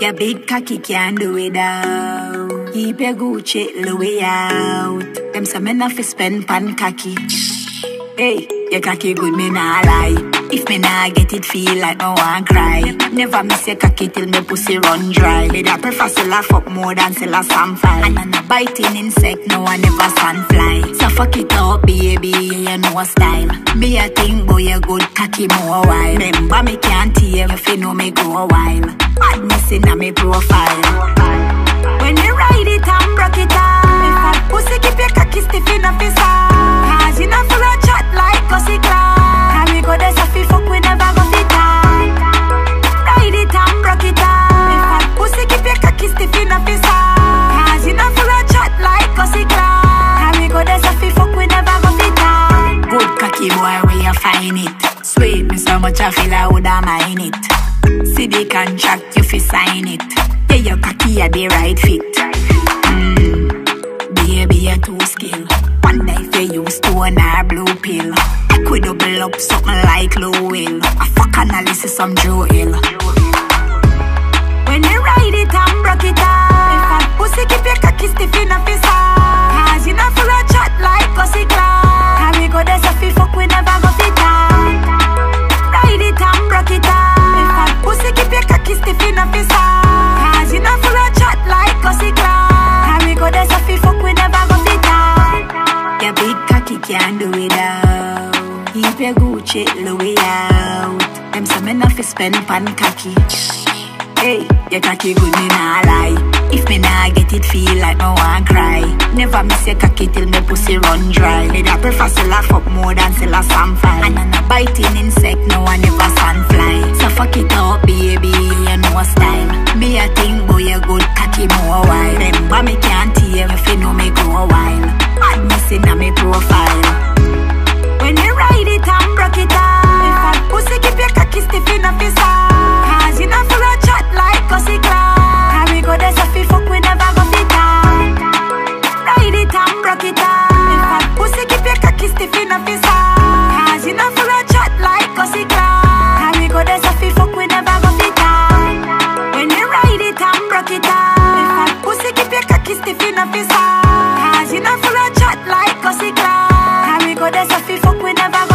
Your big cocky can't do it out. Keep your Gucci Louis out. Them some enough to spend pan cocky. Hey your cocky good, me nah lie. If me nah get it, feel like no one cry. Never miss your cocky till me pussy run dry. Me da prefer to laugh up more than to laugh some fly. And I'm a biting insect, no one ever sun fly. So fuck it up, baby, you know style. Me a think, boy, you good cocky more while. Remember me can't hear if you know me go a while. Madness in a me profile. When you ride it and broke find it. Sweet me so much I feel I woulda mind it. See the contract, you fi sign it. Yeah, your cocky a the right fit. Mm. Baby, you too skill. One if you use stone or blue pill. I could double up something like low will. I fuck analysis some Joe Hill. When you ride it and broke it out. If I pussy keep your cocky stiff can't do without. Keep your Gucci Louis out. Them some me not fi spend pan cocky. Hey, your cocky good, me nah lie. If me nah get it, feel like no one cry. Never miss your cocky till me pussy run dry. Me da prefer to laugh up more than to laugh some fly. And I'm a biting insect, no one ever sun fly. So fuck it up, baby, you know style. Me a think, boy, you good cocky more wide. Them a fi start. Cause he not full of chat like cause he. And we go there so fi fuck we never go.